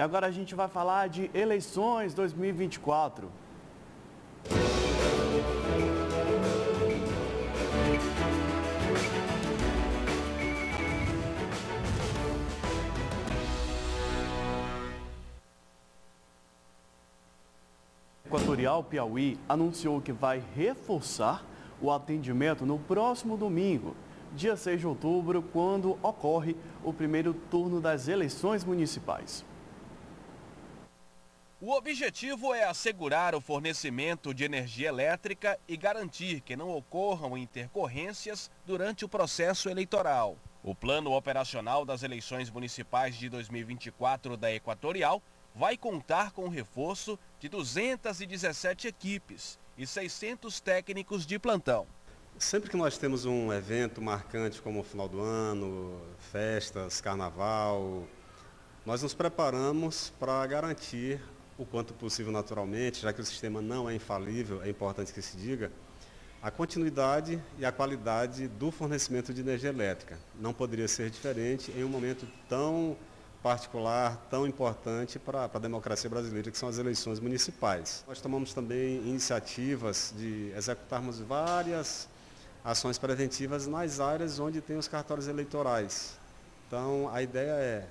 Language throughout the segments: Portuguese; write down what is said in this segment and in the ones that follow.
E agora a gente vai falar de eleições 2024. Equatorial Piauí anunciou que vai reforçar o atendimento no próximo domingo, dia 6 de outubro, quando ocorre o primeiro turno das eleições municipais. O objetivo é assegurar o fornecimento de energia elétrica e garantir que não ocorram intercorrências durante o processo eleitoral. O plano operacional das eleições municipais de 2024 da Equatorial vai contar com o reforço de 217 equipes e 600 técnicos de plantão. Sempre que nós temos um evento marcante como o final do ano, festas, carnaval, nós nos preparamos para garantir o quanto possível naturalmente, já que o sistema não é infalível, é importante que se diga, a continuidade e a qualidade do fornecimento de energia elétrica. Não poderia ser diferente em um momento tão particular, tão importante para a democracia brasileira, que são as eleições municipais. Nós tomamos também iniciativas de executarmos várias ações preventivas nas áreas onde tem os cartórios eleitorais. Então, a ideia é,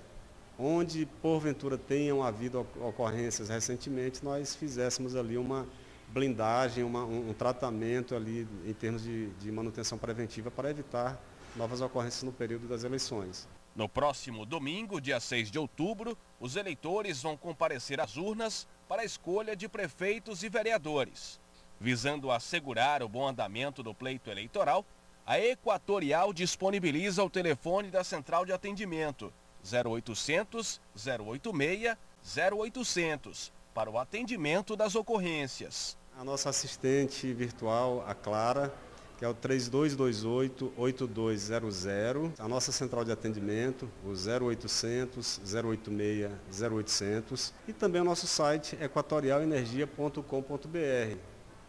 onde porventura tenham havido ocorrências recentemente, nós fizéssemos ali uma blindagem, uma, um, um, tratamento ali em termos de, de manutenção preventiva para evitar novas ocorrências no período das eleições. No próximo domingo, dia 6 de outubro, os eleitores vão comparecer às urnas para a escolha de prefeitos e vereadores. Visando assegurar o bom andamento do pleito eleitoral, a Equatorial disponibiliza o telefone da central de atendimento 0800 086 0800 para o atendimento das ocorrências. A nossa assistente virtual, a Clara, que é o 3228-8200, a nossa central de atendimento, o 0800 086 0800 e também o nosso site equatorialenergia.com.br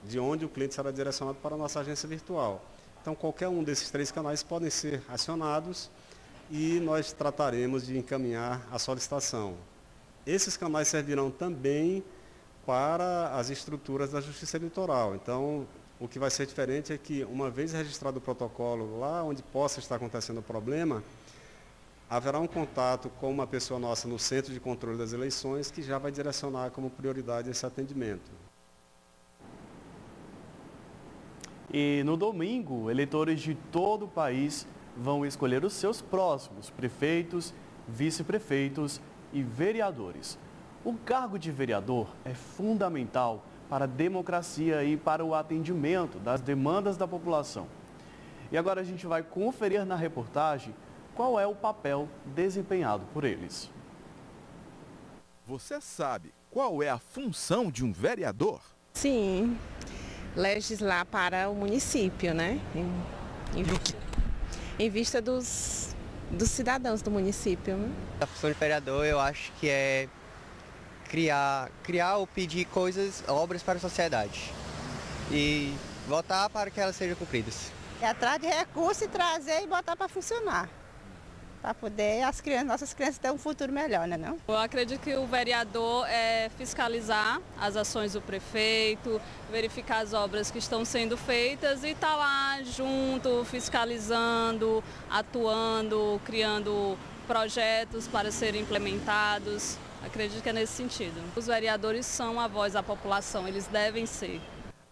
de onde o cliente será direcionado para a nossa agência virtual. Então, qualquer um desses três canais podem ser acionados e nós trataremos de encaminhar a solicitação. Esses canais servirão também para as estruturas da Justiça Eleitoral. Então, o que vai ser diferente é que, uma vez registrado o protocolo lá onde possa estar acontecendo o problema, haverá um contato com uma pessoa nossa no Centro de Controle das Eleições que já vai direcionar como prioridade esse atendimento. E no domingo, eleitores de todo o país vão escolher os seus próximos prefeitos, vice-prefeitos e vereadores. O cargo de vereador é fundamental para a democracia e para o atendimento das demandas da população. E agora a gente vai conferir na reportagem qual é o papel desempenhado por eles. Você sabe qual é a função de um vereador? Sim, legislar para o município, né? Em, em, em vista dos, dos cidadãos do município. Né? A função de vereador eu acho que é criar, criar ou pedir coisas, obras para a sociedade e votar para que elas sejam cumpridas. É atrás de recursos e trazer e botar para funcionar para poder as crianças, nossas crianças ter um futuro melhor, né não? Eu acredito que o vereador é fiscalizar as ações do prefeito, verificar as obras que estão sendo feitas e estar tá lá junto, fiscalizando, atuando, criando projetos para serem implementados. Acredito que é nesse sentido. Os vereadores são a voz da população, eles devem ser.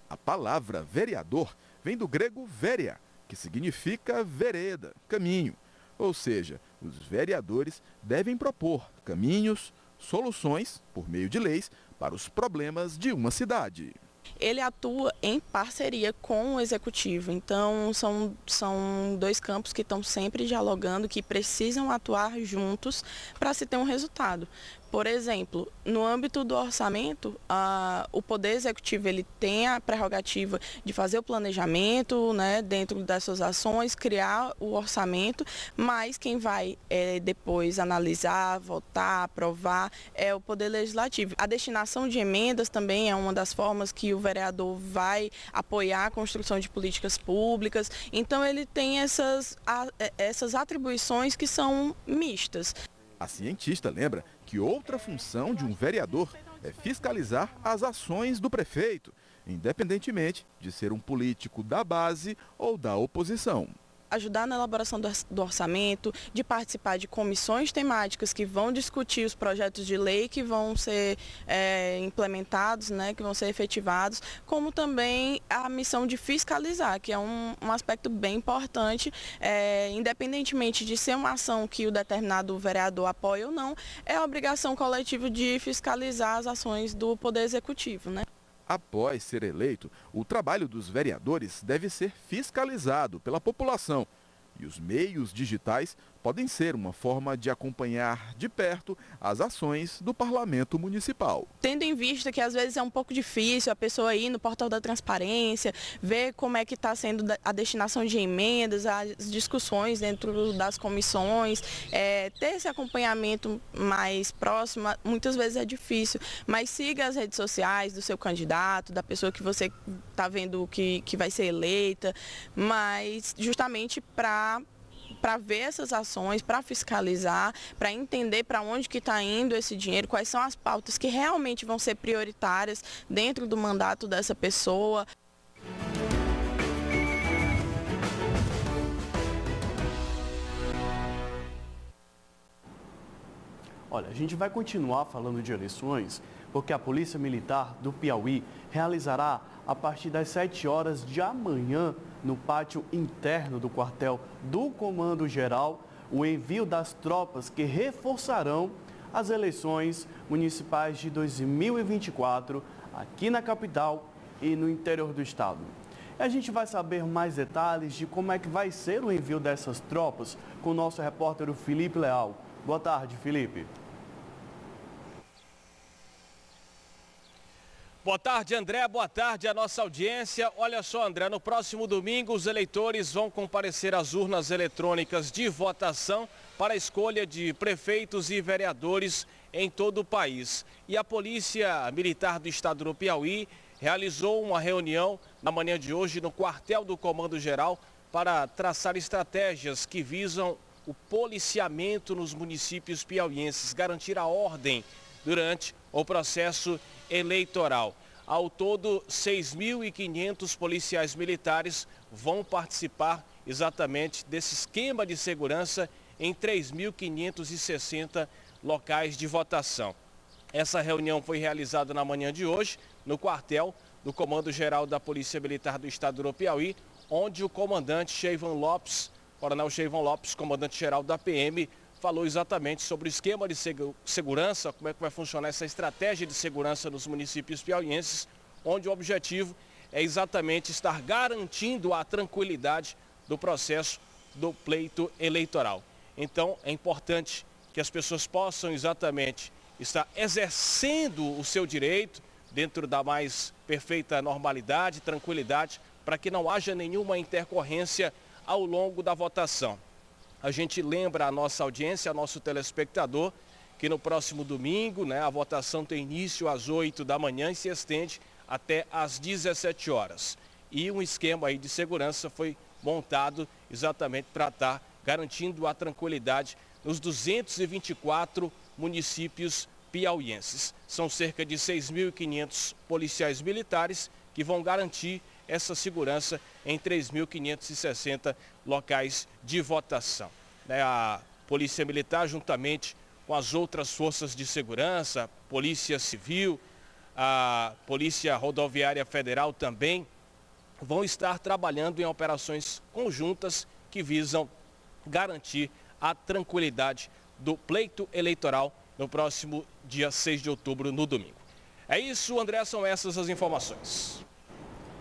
A palavra vereador vem do grego veria, que significa vereda, caminho. Ou seja, os vereadores devem propor caminhos, soluções, por meio de leis, para os problemas de uma cidade ele atua em parceria com o executivo. Então, são, são dois campos que estão sempre dialogando, que precisam atuar juntos para se ter um resultado. Por exemplo, no âmbito do orçamento, a, o Poder Executivo ele tem a prerrogativa de fazer o planejamento né, dentro das suas ações, criar o orçamento, mas quem vai é, depois analisar, votar, aprovar é o Poder Legislativo. A destinação de emendas também é uma das formas que o vereador vai apoiar a construção de políticas públicas. Então ele tem essas, a, essas atribuições que são mistas. A cientista lembra que outra função de um vereador é fiscalizar as ações do prefeito, independentemente de ser um político da base ou da oposição ajudar na elaboração do orçamento, de participar de comissões temáticas que vão discutir os projetos de lei que vão ser é, implementados, né, que vão ser efetivados, como também a missão de fiscalizar, que é um, um aspecto bem importante, é, independentemente de ser uma ação que o determinado vereador apoia ou não, é a obrigação coletiva de fiscalizar as ações do Poder Executivo. Né? Após ser eleito, o trabalho dos vereadores deve ser fiscalizado pela população e os meios digitais podem ser uma forma de acompanhar de perto as ações do parlamento municipal. Tendo em vista que às vezes é um pouco difícil a pessoa ir no portal da transparência, ver como é que está sendo a destinação de emendas, as discussões dentro das comissões, é, ter esse acompanhamento mais próximo, muitas vezes é difícil, mas siga as redes sociais do seu candidato, da pessoa que você está vendo que, que vai ser eleita, mas justamente para para ver essas ações, para fiscalizar, para entender para onde que está indo esse dinheiro, quais são as pautas que realmente vão ser prioritárias dentro do mandato dessa pessoa. Olha, a gente vai continuar falando de eleições, porque a Polícia Militar do Piauí realizará a partir das 7 horas de amanhã no pátio interno do quartel do Comando Geral o envio das tropas que reforçarão as eleições municipais de 2024 aqui na capital e no interior do estado. A gente vai saber mais detalhes de como é que vai ser o envio dessas tropas com o nosso repórter Felipe Leal. Boa tarde, Felipe. Boa tarde, André. Boa tarde à nossa audiência. Olha só, André, no próximo domingo os eleitores vão comparecer às urnas eletrônicas de votação para a escolha de prefeitos e vereadores em todo o país. E a Polícia Militar do Estado do Piauí realizou uma reunião na manhã de hoje no quartel do Comando Geral para traçar estratégias que visam o policiamento nos municípios piauienses, garantir a ordem durante o processo eleitoral. Ao todo, 6.500 policiais militares vão participar exatamente desse esquema de segurança em 3.560 locais de votação. Essa reunião foi realizada na manhã de hoje, no quartel do Comando Geral da Polícia Militar do Estado do Piauí, onde o comandante Cheivan Lopes, coronel Cheivan Lopes, comandante-geral da PM, falou exatamente sobre o esquema de segurança, como é que vai funcionar essa estratégia de segurança nos municípios piauienses, onde o objetivo é exatamente estar garantindo a tranquilidade do processo do pleito eleitoral. Então, é importante que as pessoas possam exatamente estar exercendo o seu direito dentro da mais perfeita normalidade, tranquilidade, para que não haja nenhuma intercorrência ao longo da votação. A gente lembra a nossa audiência, a nosso telespectador, que no próximo domingo, né, a votação tem início às 8 da manhã e se estende até às 17 horas. E um esquema aí de segurança foi montado exatamente para estar tá garantindo a tranquilidade nos 224 municípios piauienses. São cerca de 6.500 policiais militares que vão garantir essa segurança em 3.560 locais de votação. Né, a Polícia Militar, juntamente com as outras forças de segurança, Polícia Civil, a Polícia Rodoviária Federal também, vão estar trabalhando em operações conjuntas que visam garantir a tranquilidade do pleito eleitoral no próximo dia 6 de outubro, no domingo. É isso, André, são essas as informações.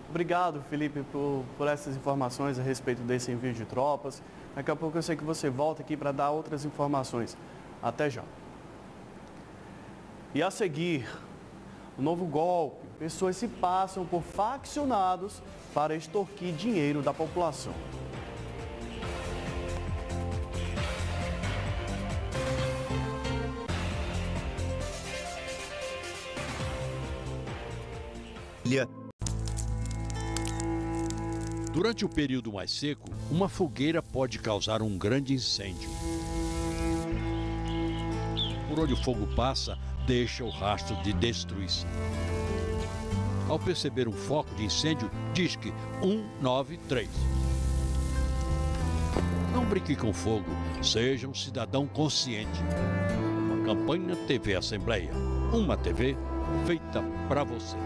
Obrigado, Felipe, por, por essas informações a respeito desse envio de tropas. Daqui a pouco eu sei que você volta aqui para dar outras informações. Até já. E a seguir, um novo golpe. Pessoas se passam por faccionados para extorquir dinheiro da população. Durante o período mais seco, uma fogueira pode causar um grande incêndio. por onde o fogo passa deixa o rastro de destruição. Ao perceber um foco de incêndio, disque 193. Não brinque com fogo, seja um cidadão consciente. Uma campanha TV Assembleia. Uma TV feita para você.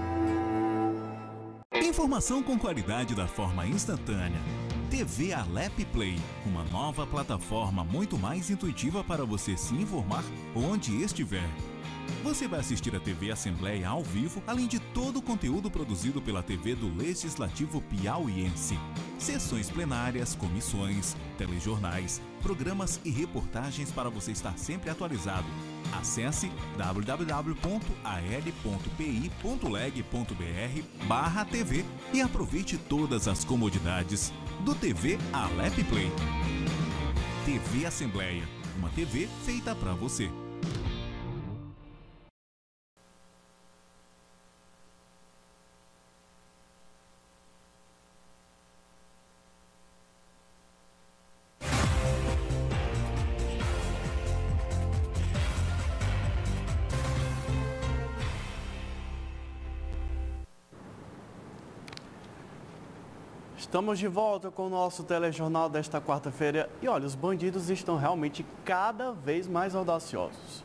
Informação com qualidade da forma instantânea. TV Alep Play, uma nova plataforma muito mais intuitiva para você se informar onde estiver. Você vai assistir a TV Assembleia ao vivo, além de todo o conteúdo produzido pela TV do Legislativo Piauiense. Sessões plenárias, comissões, telejornais, programas e reportagens para você estar sempre atualizado. Acesse www.al.pi.leg.br barra TV e aproveite todas as comodidades do TV Alep Play. TV Assembleia, uma TV feita para você. Estamos de volta com o nosso telejornal desta quarta-feira e olha, os bandidos estão realmente cada vez mais audaciosos.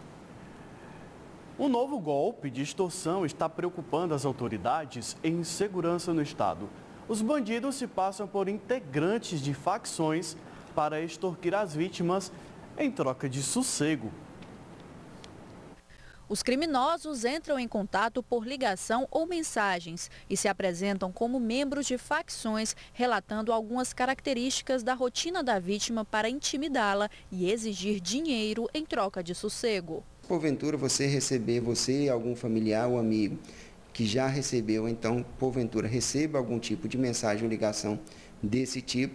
O novo golpe de extorsão está preocupando as autoridades em segurança no estado. Os bandidos se passam por integrantes de facções para extorquir as vítimas em troca de sossego. Os criminosos entram em contato por ligação ou mensagens e se apresentam como membros de facções, relatando algumas características da rotina da vítima para intimidá-la e exigir dinheiro em troca de sossego. Porventura você receber, você, algum familiar ou amigo que já recebeu, então, porventura, receba algum tipo de mensagem ou ligação desse tipo,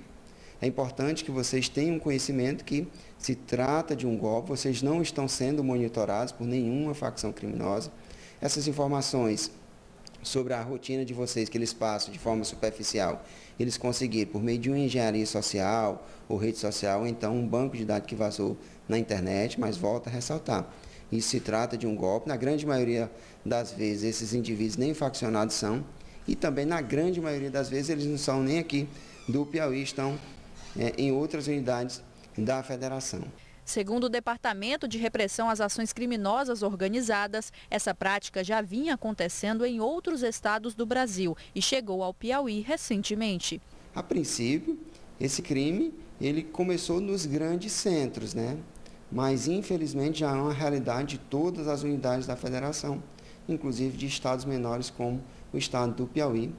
é importante que vocês tenham conhecimento que se trata de um golpe, vocês não estão sendo monitorados por nenhuma facção criminosa. Essas informações sobre a rotina de vocês que eles passam de forma superficial, eles conseguiram por meio de uma engenharia social ou rede social, ou então um banco de dados que vazou na internet, mas volta a ressaltar. Isso se trata de um golpe, na grande maioria das vezes esses indivíduos nem faccionados são, e também na grande maioria das vezes eles não são nem aqui do Piauí, estão é, em outras unidades da federação. Segundo o Departamento de Repressão às Ações Criminosas Organizadas, essa prática já vinha acontecendo em outros estados do Brasil e chegou ao Piauí recentemente. A princípio, esse crime ele começou nos grandes centros, né? Mas infelizmente já é uma realidade de todas as unidades da federação, inclusive de estados menores como o estado do Piauí.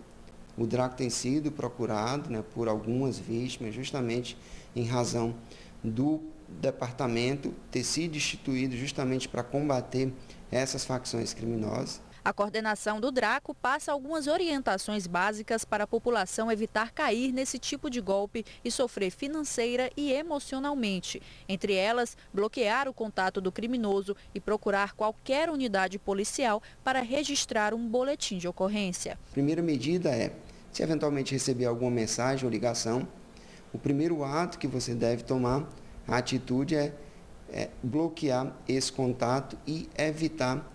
O Draco tem sido procurado né, por algumas vítimas justamente em razão do departamento ter sido instituído justamente para combater essas facções criminosas. A coordenação do Draco passa algumas orientações básicas para a população evitar cair nesse tipo de golpe e sofrer financeira e emocionalmente. Entre elas, bloquear o contato do criminoso e procurar qualquer unidade policial para registrar um boletim de ocorrência. A primeira medida é, se eventualmente receber alguma mensagem ou ligação, o primeiro ato que você deve tomar, a atitude é, é bloquear esse contato e evitar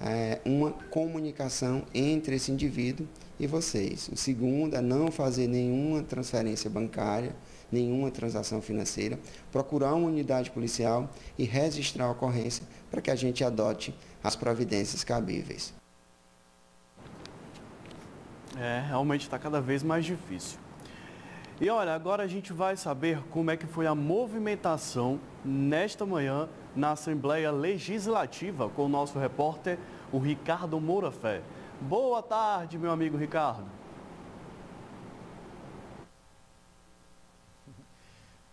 é, uma comunicação entre esse indivíduo e vocês. O segundo é não fazer nenhuma transferência bancária, nenhuma transação financeira, procurar uma unidade policial e registrar a ocorrência para que a gente adote as providências cabíveis. É, realmente está cada vez mais difícil. E olha, agora a gente vai saber como é que foi a movimentação nesta manhã na Assembleia Legislativa com o nosso repórter, o Ricardo Moura Fé. Boa tarde, meu amigo Ricardo.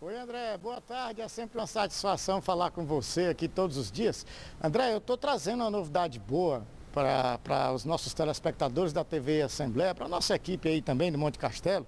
Oi, André, boa tarde. É sempre uma satisfação falar com você aqui todos os dias. André, eu estou trazendo uma novidade boa para os nossos telespectadores da TV Assembleia, para a nossa equipe aí também do Monte Castelo.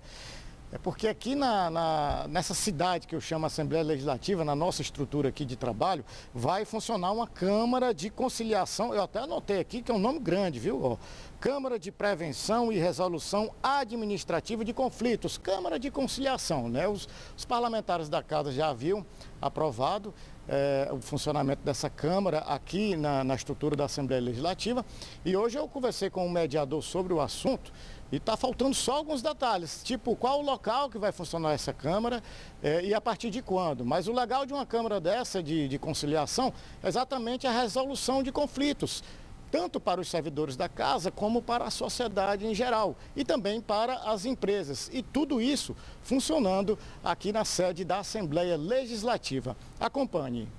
É porque aqui na, na, nessa cidade que eu chamo Assembleia Legislativa, na nossa estrutura aqui de trabalho, vai funcionar uma Câmara de Conciliação. Eu até anotei aqui que é um nome grande, viu? Câmara de Prevenção e Resolução Administrativa de Conflitos, Câmara de Conciliação. Né? Os, os parlamentares da casa já haviam aprovado é, o funcionamento dessa Câmara aqui na, na estrutura da Assembleia Legislativa. E hoje eu conversei com o um mediador sobre o assunto e está faltando só alguns detalhes, tipo qual o local que vai funcionar essa Câmara é, e a partir de quando. Mas o legal de uma Câmara dessa de, de conciliação é exatamente a resolução de conflitos tanto para os servidores da casa como para a sociedade em geral e também para as empresas. E tudo isso funcionando aqui na sede da Assembleia Legislativa. Acompanhe.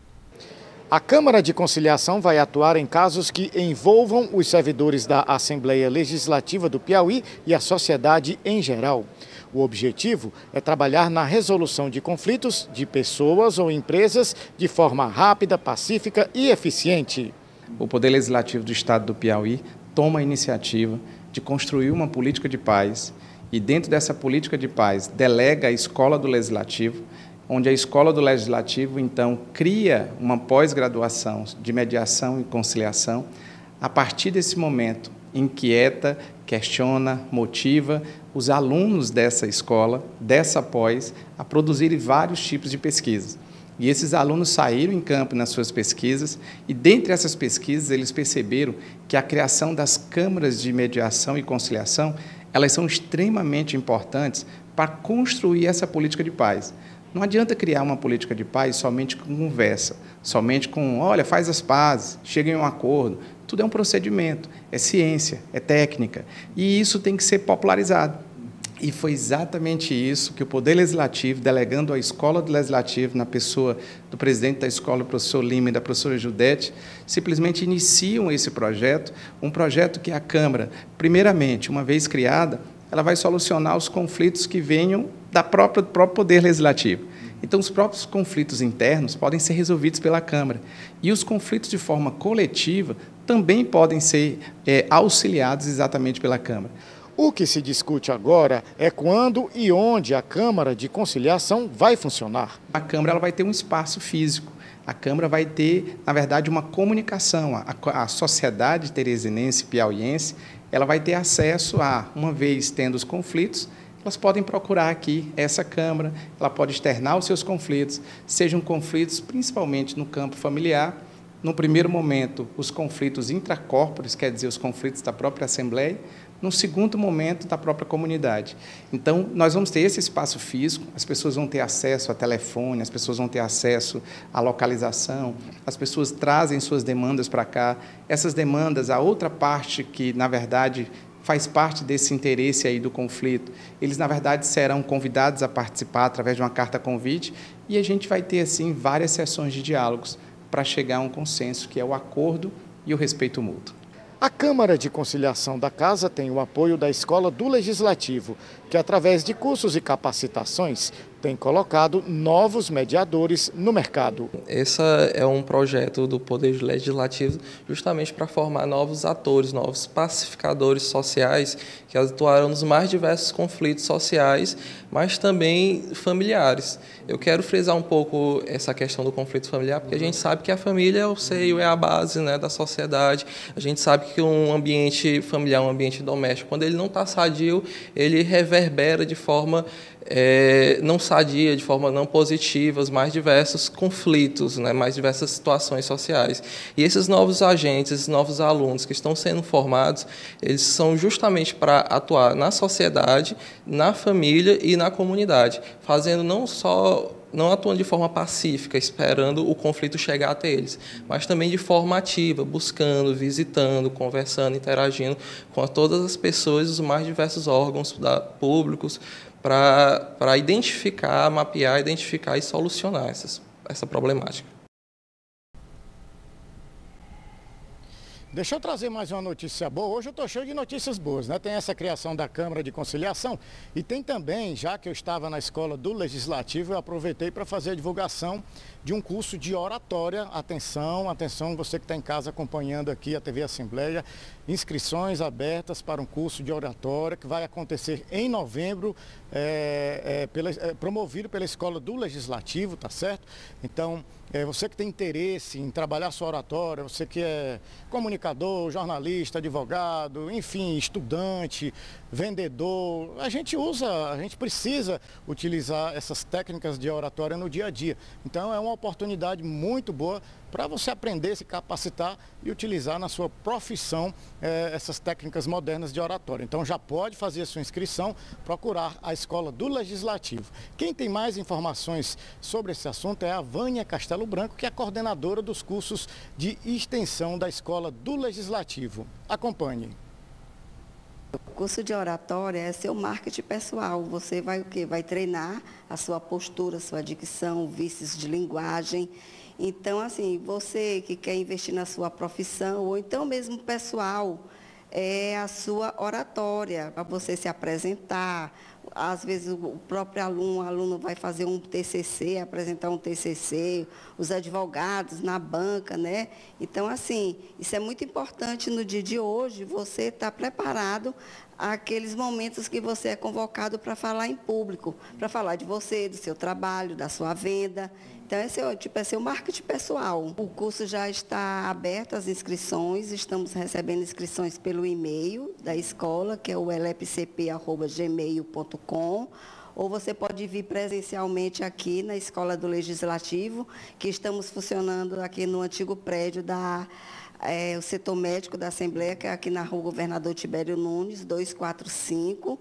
A Câmara de Conciliação vai atuar em casos que envolvam os servidores da Assembleia Legislativa do Piauí e a sociedade em geral. O objetivo é trabalhar na resolução de conflitos de pessoas ou empresas de forma rápida, pacífica e eficiente o Poder Legislativo do Estado do Piauí toma a iniciativa de construir uma política de paz e, dentro dessa política de paz, delega a Escola do Legislativo, onde a Escola do Legislativo, então, cria uma pós-graduação de mediação e conciliação. A partir desse momento, inquieta, questiona, motiva os alunos dessa escola, dessa pós, a produzirem vários tipos de pesquisas. E esses alunos saíram em campo nas suas pesquisas, e dentre essas pesquisas eles perceberam que a criação das câmaras de mediação e conciliação, elas são extremamente importantes para construir essa política de paz. Não adianta criar uma política de paz somente com conversa, somente com, olha, faz as pazes, chega em um acordo. Tudo é um procedimento, é ciência, é técnica, e isso tem que ser popularizado. E foi exatamente isso que o Poder Legislativo, delegando a Escola do Legislativo, na pessoa do presidente da escola, o professor Lima, e da professora Judete, simplesmente iniciam esse projeto, um projeto que a Câmara, primeiramente, uma vez criada, ela vai solucionar os conflitos que venham da própria, do próprio Poder Legislativo. Então, os próprios conflitos internos podem ser resolvidos pela Câmara. E os conflitos de forma coletiva também podem ser é, auxiliados exatamente pela Câmara. O que se discute agora é quando e onde a Câmara de Conciliação vai funcionar. A Câmara ela vai ter um espaço físico. A Câmara vai ter, na verdade, uma comunicação. A, a sociedade teresinense, piauiense, ela vai ter acesso a, uma vez tendo os conflitos, elas podem procurar aqui essa Câmara, ela pode externar os seus conflitos, sejam conflitos principalmente no campo familiar, no primeiro momento, os conflitos intracorpores, quer dizer, os conflitos da própria Assembleia, no segundo momento da própria comunidade. Então, nós vamos ter esse espaço físico, as pessoas vão ter acesso a telefone, as pessoas vão ter acesso à localização, as pessoas trazem suas demandas para cá. Essas demandas, a outra parte que, na verdade, faz parte desse interesse aí do conflito, eles, na verdade, serão convidados a participar através de uma carta convite e a gente vai ter, assim, várias sessões de diálogos para chegar a um consenso, que é o acordo e o respeito mútuo. A Câmara de Conciliação da Casa tem o apoio da Escola do Legislativo, que através de cursos e capacitações tem colocado novos mediadores no mercado. Esse é um projeto do Poder Legislativo justamente para formar novos atores, novos pacificadores sociais que atuarão nos mais diversos conflitos sociais, mas também familiares. Eu quero frisar um pouco essa questão do conflito familiar, porque a gente sabe que a família é o seio, é a base né, da sociedade. A gente sabe que um ambiente familiar, um ambiente doméstico, quando ele não está sadio, ele reverbera de forma é, não sadia, de forma não positiva, os mais diversos conflitos, né, mais diversas situações sociais. E esses novos agentes, esses novos alunos que estão sendo formados, eles são justamente para atuar na sociedade, na família e na comunidade, fazendo não só não atuando de forma pacífica, esperando o conflito chegar até eles, mas também de forma ativa, buscando, visitando, conversando, interagindo com todas as pessoas dos mais diversos órgãos públicos, para identificar, mapear, identificar e solucionar essas, essa problemática. Deixa eu trazer mais uma notícia boa. Hoje eu estou cheio de notícias boas, né? Tem essa criação da Câmara de Conciliação e tem também, já que eu estava na escola do Legislativo, eu aproveitei para fazer a divulgação de um curso de oratória. Atenção, atenção, você que está em casa acompanhando aqui a TV Assembleia. Inscrições abertas para um curso de oratória que vai acontecer em novembro, é, é, pela, é, promovido pela Escola do Legislativo, tá certo? Então, é, você que tem interesse em trabalhar sua oratória, você que é comunicador, jornalista, advogado, enfim, estudante, vendedor, a gente usa, a gente precisa utilizar essas técnicas de oratória no dia a dia. Então é uma oportunidade muito boa para você aprender, se capacitar e utilizar na sua profissão eh, essas técnicas modernas de oratória. Então já pode fazer a sua inscrição, procurar a Escola do Legislativo. Quem tem mais informações sobre esse assunto é a Vânia Castelo Branco, que é coordenadora dos cursos de extensão da Escola do Legislativo. Acompanhe. O curso de oratória é seu marketing pessoal. Você vai o quê? Vai treinar a sua postura, a sua dicção, vícios de linguagem. Então, assim, você que quer investir na sua profissão, ou então mesmo pessoal, é a sua oratória, para você se apresentar. Às vezes o próprio aluno, o aluno vai fazer um TCC, apresentar um TCC, os advogados na banca, né? Então, assim, isso é muito importante no dia de hoje, você estar tá preparado aqueles momentos que você é convocado para falar em público, para falar de você, do seu trabalho, da sua venda. Então, esse é, tipo, esse é o marketing pessoal. O curso já está aberto às inscrições, estamos recebendo inscrições pelo e-mail da escola, que é o elepcp.gmail.com ou você pode vir presencialmente aqui na Escola do Legislativo, que estamos funcionando aqui no antigo prédio da é, o setor médico da Assembleia, que é aqui na rua Governador Tibério Nunes, 245.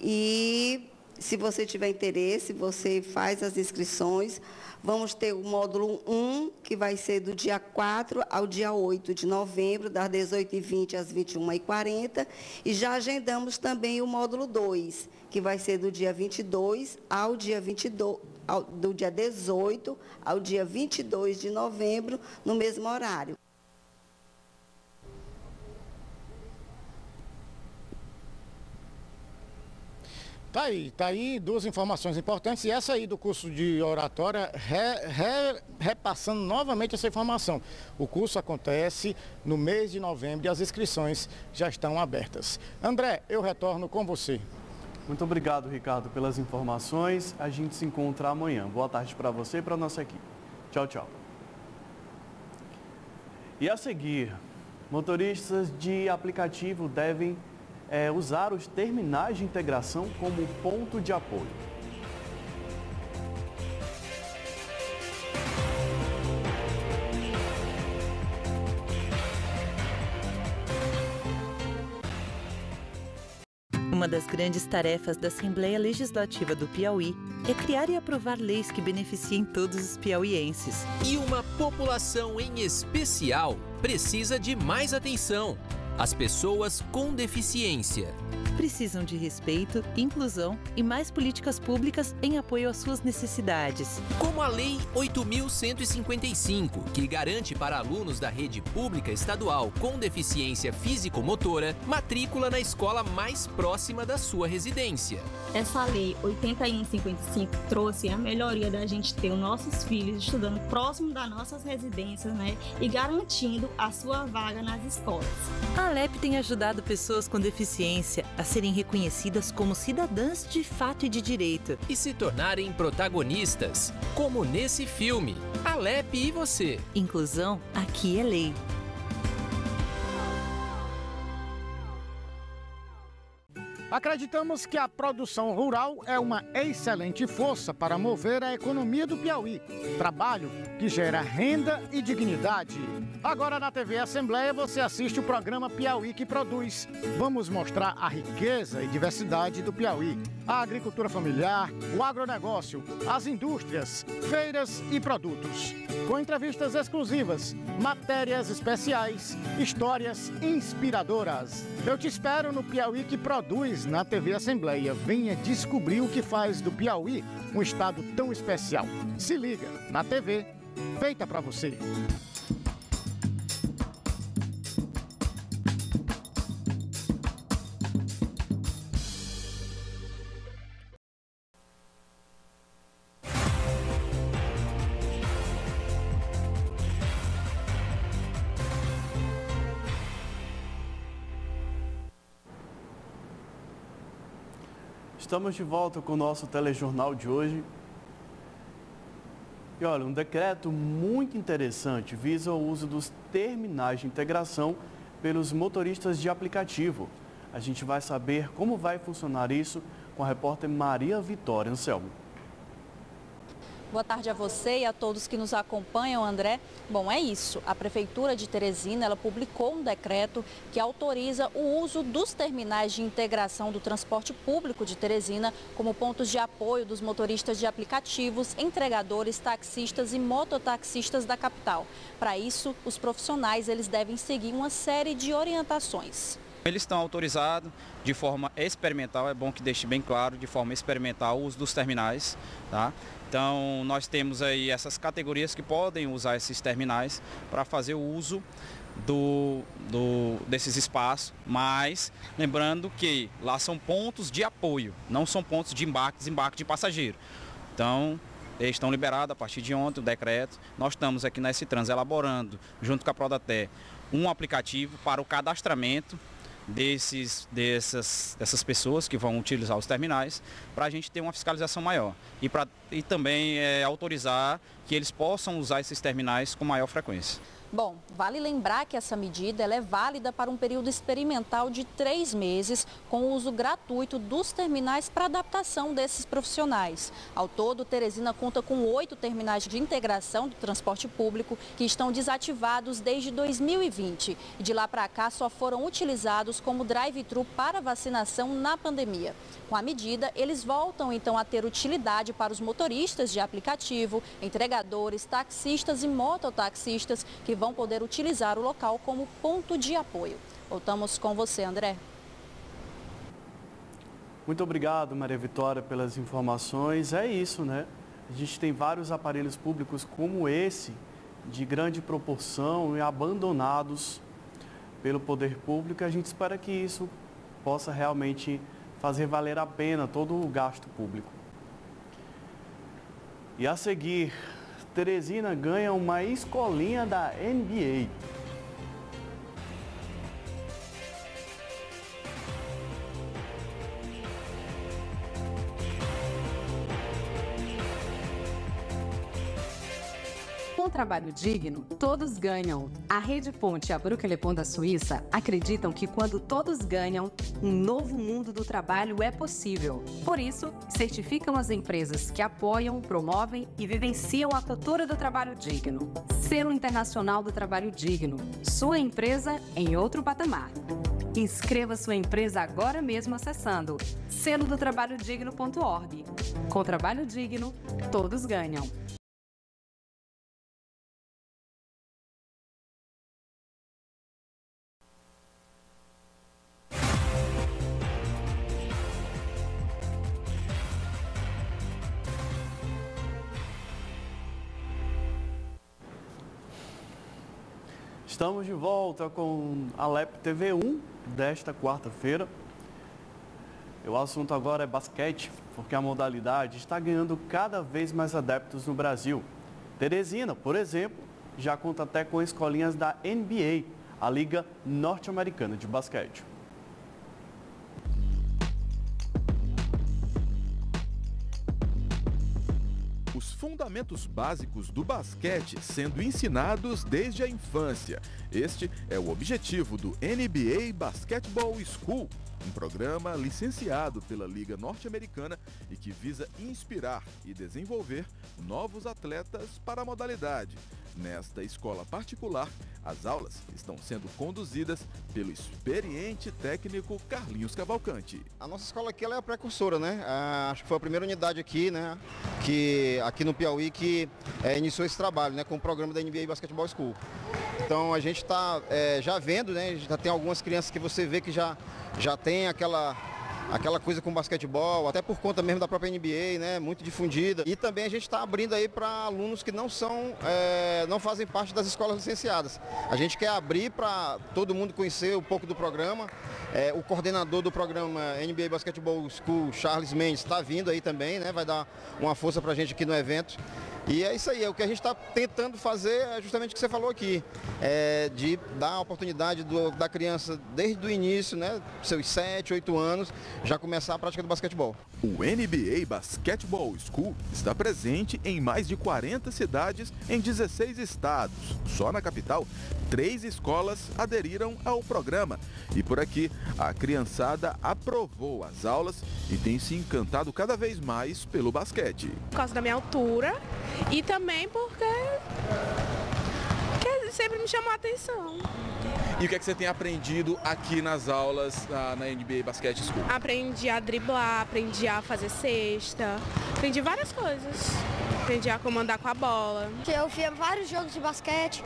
E se você tiver interesse, você faz as inscrições. Vamos ter o módulo 1, que vai ser do dia 4 ao dia 8 de novembro, das 18h20 às 21h40. E já agendamos também o módulo 2, que vai ser do dia 22 ao dia 22, ao, do dia 18 ao dia 22 de novembro, no mesmo horário. Tá aí, tá aí duas informações importantes e essa aí do curso de oratória re, re, repassando novamente essa informação. O curso acontece no mês de novembro e as inscrições já estão abertas. André, eu retorno com você. Muito obrigado, Ricardo, pelas informações. A gente se encontra amanhã. Boa tarde para você e para a nossa equipe. Tchau, tchau. E a seguir, motoristas de aplicativo devem é, usar os terminais de integração como ponto de apoio. Uma das grandes tarefas da Assembleia Legislativa do Piauí é criar e aprovar leis que beneficiem todos os piauienses. E uma população em especial precisa de mais atenção as pessoas com deficiência precisam de respeito, inclusão e mais políticas públicas em apoio às suas necessidades. Como a Lei 8.155, que garante para alunos da rede pública estadual com deficiência físico-motora matrícula na escola mais próxima da sua residência. Essa Lei 8155 trouxe a melhoria da gente ter os nossos filhos estudando próximo das nossas residências, né? E garantindo a sua vaga nas escolas. A Alep tem ajudado pessoas com deficiência a serem reconhecidas como cidadãs de fato e de direito. E se tornarem protagonistas, como nesse filme, Alep e você. Inclusão aqui é lei. Acreditamos que a produção rural é uma excelente força para mover a economia do Piauí. Trabalho que gera renda e dignidade. Agora na TV Assembleia você assiste o programa Piauí que Produz. Vamos mostrar a riqueza e diversidade do Piauí, a agricultura familiar, o agronegócio, as indústrias, feiras e produtos. Com entrevistas exclusivas, matérias especiais, histórias inspiradoras. Eu te espero no Piauí que Produz na TV Assembleia. Venha descobrir o que faz do Piauí um estado tão especial. Se liga na TV, feita para você. Estamos de volta com o nosso telejornal de hoje. E olha, um decreto muito interessante visa o uso dos terminais de integração pelos motoristas de aplicativo. A gente vai saber como vai funcionar isso com a repórter Maria Vitória Anselmo. Boa tarde a você e a todos que nos acompanham, André. Bom, é isso. A Prefeitura de Teresina ela publicou um decreto que autoriza o uso dos terminais de integração do transporte público de Teresina como pontos de apoio dos motoristas de aplicativos, entregadores, taxistas e mototaxistas da capital. Para isso, os profissionais eles devem seguir uma série de orientações. Eles estão autorizados de forma experimental, é bom que deixe bem claro, de forma experimental o uso dos terminais, tá? Então, nós temos aí essas categorias que podem usar esses terminais para fazer o uso do, do, desses espaços, mas lembrando que lá são pontos de apoio, não são pontos de embarque, desembarque de passageiro. Então, eles estão liberados a partir de ontem o decreto. Nós estamos aqui na S-Trans elaborando, junto com a Prodaté, um aplicativo para o cadastramento desses, dessas, dessas pessoas que vão utilizar os terminais para a gente ter uma fiscalização maior e, pra, e também é, autorizar que eles possam usar esses terminais com maior frequência. Bom, vale lembrar que essa medida é válida para um período experimental de três meses, com o uso gratuito dos terminais para adaptação desses profissionais. Ao todo, Teresina conta com oito terminais de integração do transporte público que estão desativados desde 2020 e de lá para cá só foram utilizados como drive-thru para vacinação na pandemia. Com a medida, eles voltam então a ter utilidade para os motoristas de aplicativo, entregadores, taxistas e mototaxistas que vão poder utilizar o local como ponto de apoio. Voltamos com você, André. Muito obrigado, Maria Vitória, pelas informações. É isso, né? A gente tem vários aparelhos públicos como esse, de grande proporção e abandonados pelo poder público. A gente espera que isso possa realmente fazer valer a pena todo o gasto público. E a seguir, Teresina ganha uma escolinha da NBA. Trabalho digno, todos ganham. A Rede Ponte e a Bruckele da Suíça acreditam que quando todos ganham, um novo mundo do trabalho é possível. Por isso, certificam as empresas que apoiam, promovem e vivenciam a cultura do trabalho digno. Selo Internacional do Trabalho Digno. Sua empresa em outro patamar. Inscreva sua empresa agora mesmo acessando selodotrabalhodigno.org. Com trabalho digno, todos ganham. Estamos de volta com a LEP TV 1 desta quarta-feira. O assunto agora é basquete, porque a modalidade está ganhando cada vez mais adeptos no Brasil. Teresina, por exemplo, já conta até com escolinhas da NBA, a Liga Norte-Americana de Basquete. Fundamentos básicos do basquete sendo ensinados desde a infância. Este é o objetivo do NBA Basketball School, um programa licenciado pela Liga Norte-Americana e que visa inspirar e desenvolver novos atletas para a modalidade. Nesta escola particular, as aulas estão sendo conduzidas pelo experiente técnico Carlinhos Cavalcante. A nossa escola aqui é a precursora, né? Acho que foi a primeira unidade aqui, né? Que, aqui no Piauí que é, iniciou esse trabalho, né? Com o programa da NBA Basketball School. Então a gente está é, já vendo, né? Já tem algumas crianças que você vê que já, já tem aquela aquela coisa com basquetebol, até por conta mesmo da própria NBA, né, muito difundida. E também a gente está abrindo aí para alunos que não são, é, não fazem parte das escolas licenciadas. A gente quer abrir para todo mundo conhecer um pouco do programa. É, o coordenador do programa NBA Basketball School, Charles Mendes, está vindo aí também, né, vai dar uma força para a gente aqui no evento. E é isso aí, é o que a gente está tentando fazer, é justamente o que você falou aqui, é de dar a oportunidade do, da criança desde o início, né, seus 7, 8 anos, já começar a prática do basquetebol. O NBA Basketball School está presente em mais de 40 cidades em 16 estados. Só na capital, três escolas aderiram ao programa. E por aqui, a criançada aprovou as aulas e tem se encantado cada vez mais pelo basquete. Por causa da minha altura e também porque, sempre me chamou a atenção. E o que, é que você tem aprendido aqui nas aulas na, na NBA Basket School? Aprendi a driblar, aprendi a fazer cesta, aprendi várias coisas. Aprendi a comandar com a bola. Eu via vários jogos de basquete,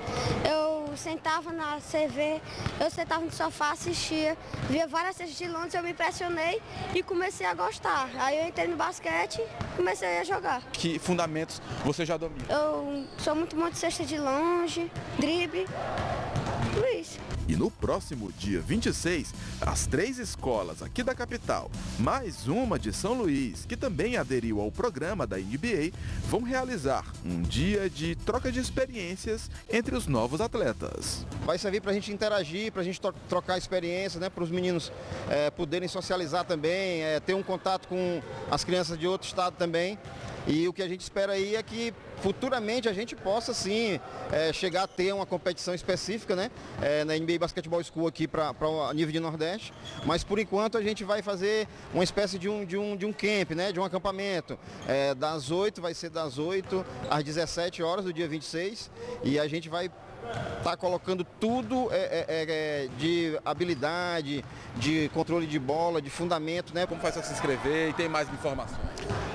eu sentava na CV, eu sentava no sofá, assistia, via várias cestas de longe, eu me impressionei e comecei a gostar. Aí eu entrei no basquete e comecei a jogar. Que fundamentos você já domina? Eu sou muito bom de cesta de longe, drible, isso. E no próximo dia 26, as três escolas aqui da capital, mais uma de São Luís, que também aderiu ao programa da NBA, vão realizar um dia de troca de experiências entre os novos atletas. Vai servir para a gente interagir, para a gente trocar experiências, né, para os meninos é, poderem socializar também, é, ter um contato com as crianças de outro estado também. E o que a gente espera aí é que futuramente a gente possa sim é, chegar a ter uma competição específica né, é, na NBA Basketball School aqui para o nível de Nordeste. Mas por enquanto a gente vai fazer uma espécie de um, de um, de um camp, né, de um acampamento. É, das 8, vai ser das 8 às 17 horas do dia 26. E a gente vai está colocando tudo é, é, é, de habilidade, de controle de bola, de fundamento, né? Como faz para se inscrever e tem mais informações?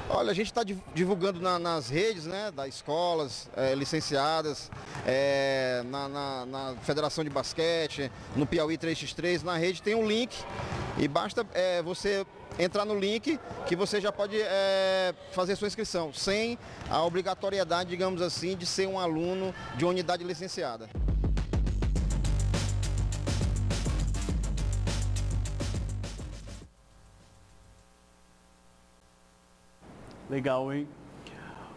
Olha, a gente está divulgando na, nas redes né, das escolas é, licenciadas, é, na, na, na, Federação de Basquete, no Piauí 3x3, na rede tem um link e basta é, você entrar no link que você já pode é, fazer sua inscrição, sem a obrigatoriedade, digamos assim, de ser um aluno de uma unidade licenciada. Legal, hein?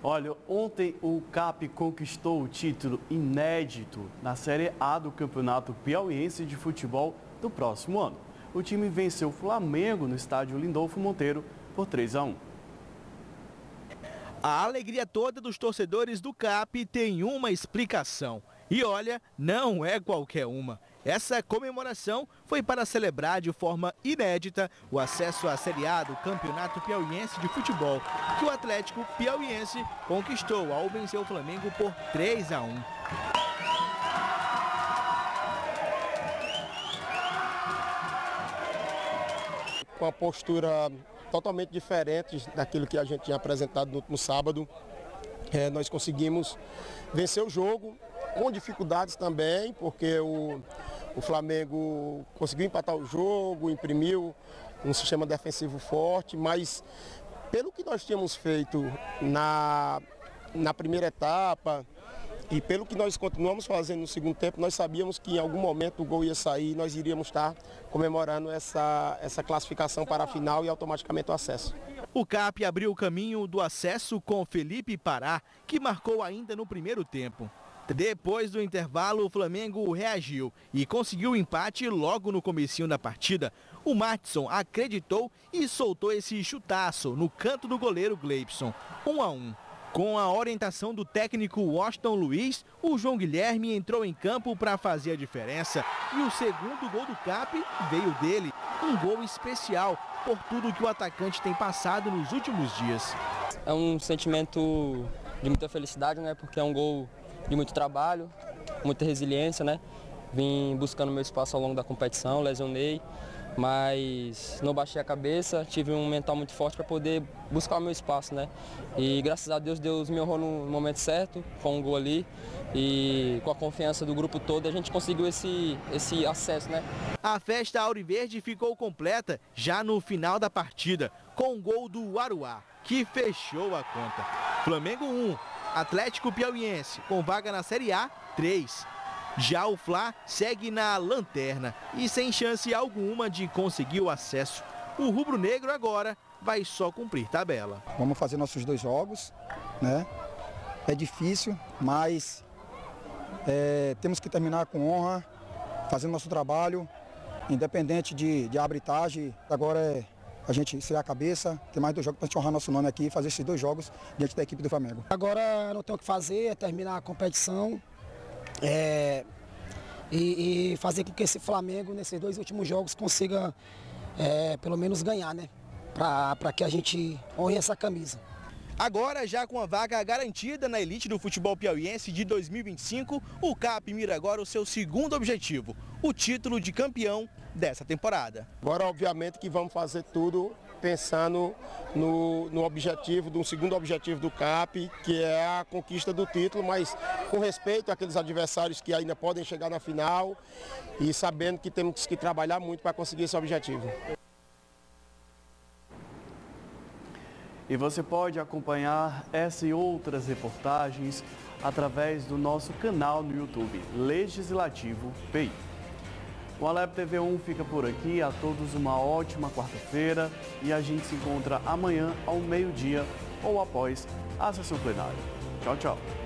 Olha, ontem o CAP conquistou o título inédito na Série A do Campeonato Piauiense de Futebol do próximo ano. O time venceu o Flamengo no estádio Lindolfo Monteiro por 3 a 1. A alegria toda dos torcedores do CAP tem uma explicação. E olha, não é qualquer uma. Essa comemoração foi para celebrar de forma inédita o acesso à Série A do Campeonato Piauiense de Futebol, que o Atlético Piauiense conquistou ao vencer o Flamengo por 3 a 1. Com a postura totalmente diferente daquilo que a gente tinha apresentado no último sábado, é, nós conseguimos vencer o jogo, com dificuldades também, porque o, o Flamengo conseguiu empatar o jogo, imprimiu um sistema defensivo forte, mas pelo que nós tínhamos feito na, na primeira etapa e pelo que nós continuamos fazendo no segundo tempo, nós sabíamos que em algum momento o gol ia sair e nós iríamos estar comemorando essa, essa classificação para a final e automaticamente o acesso. O CAP abriu o caminho do acesso com Felipe Pará, que marcou ainda no primeiro tempo. Depois do intervalo, o Flamengo reagiu e conseguiu o empate logo no comecinho da partida. O Matson acreditou e soltou esse chutaço no canto do goleiro Gleibson, 1 um a 1. Um. Com a orientação do técnico Washington Luiz, o João Guilherme entrou em campo para fazer a diferença. E o segundo gol do CAP veio dele, um gol especial por tudo que o atacante tem passado nos últimos dias. É um sentimento de muita felicidade, né? Porque é um gol de muito trabalho, muita resiliência, né? Vim buscando meu espaço ao longo da competição, lesionei, mas não baixei a cabeça, tive um mental muito forte para poder buscar o meu espaço, né? E graças a Deus, Deus me honrou no momento certo, com um gol ali, e com a confiança do grupo todo a gente conseguiu esse, esse acesso, né? A festa Auriverde ficou completa já no final da partida, com o um gol do Aruá, que fechou a conta. Flamengo 1, Atlético Piauiense, com vaga na Série A, 3. Já o Fla segue na lanterna e sem chance alguma de conseguir o acesso. O rubro-negro agora vai só cumprir tabela. Vamos fazer nossos dois jogos, né? é difícil, mas é, temos que terminar com honra, fazendo nosso trabalho, independente de, de arbitragem. Agora é a gente ser a cabeça, tem mais dois jogos para a gente honrar nosso nome aqui e fazer esses dois jogos diante da equipe do Flamengo. Agora não tem o que fazer, é terminar a competição é, e, e, fazer com que esse Flamengo, nesses dois últimos jogos, consiga é, pelo menos ganhar, né? Para que a gente honre essa camisa. Agora, já com a vaga garantida na elite do futebol piauiense de 2025, o CAP mira agora o seu segundo objetivo, o título de campeão dessa temporada. Agora, obviamente, que vamos fazer tudo pensando no, no objetivo, do segundo objetivo do CAP, que é a conquista do título, mas com respeito àqueles adversários que ainda podem chegar na final e sabendo que temos que trabalhar muito para conseguir esse objetivo. E você pode acompanhar essa e outras reportagens através do nosso canal no YouTube, Legislativo PI. O Alep TV 1 fica por aqui. A todos uma ótima quarta-feira e a gente se encontra amanhã ao meio-dia ou após a sessão plenária. Tchau, tchau.